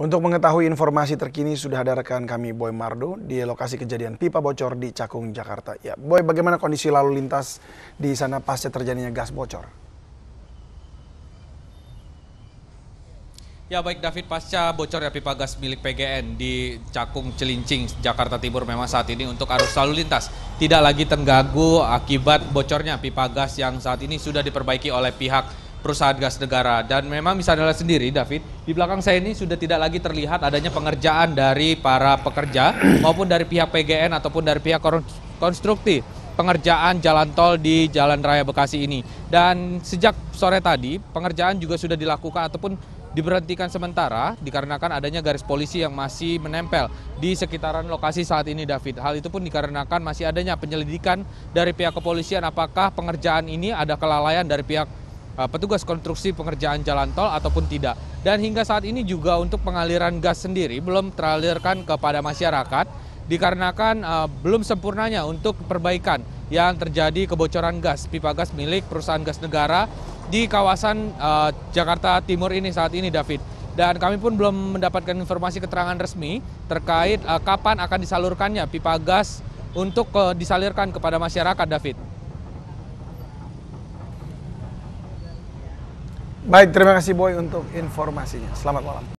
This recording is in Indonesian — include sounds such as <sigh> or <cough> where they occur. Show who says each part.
Speaker 1: Untuk mengetahui informasi terkini sudah ada rekan kami Boy Mardo di lokasi kejadian pipa bocor di Cakung, Jakarta. Ya, Boy, bagaimana kondisi lalu lintas di sana pasca terjadinya gas bocor?
Speaker 2: Ya baik David, pasca bocornya pipa gas milik PGN di Cakung Celincing, Jakarta Timur memang saat ini untuk arus lalu lintas tidak lagi terganggu akibat bocornya pipa gas yang saat ini sudah diperbaiki oleh pihak perusahaan gas negara. Dan memang lihat sendiri, David, di belakang saya ini sudah tidak lagi terlihat adanya pengerjaan dari para pekerja <clears throat> maupun dari pihak PGN ataupun dari pihak konstruksi pengerjaan jalan tol di Jalan Raya Bekasi ini. Dan sejak sore tadi, pengerjaan juga sudah dilakukan ataupun diberhentikan sementara dikarenakan adanya garis polisi yang masih menempel di sekitaran lokasi saat ini David. Hal itu pun dikarenakan masih adanya penyelidikan dari pihak kepolisian apakah pengerjaan ini ada kelalaian dari pihak petugas konstruksi pengerjaan jalan tol ataupun tidak. Dan hingga saat ini juga untuk pengaliran gas sendiri belum teralirkan kepada masyarakat dikarenakan uh, belum sempurnanya untuk perbaikan yang terjadi kebocoran gas pipa gas milik perusahaan gas negara di kawasan uh, Jakarta Timur ini saat ini David. Dan kami pun belum mendapatkan informasi keterangan resmi terkait uh, kapan akan disalurkannya pipa gas untuk uh, disalurkan kepada masyarakat David.
Speaker 1: Baik, terima kasih Boy untuk informasinya. Selamat malam.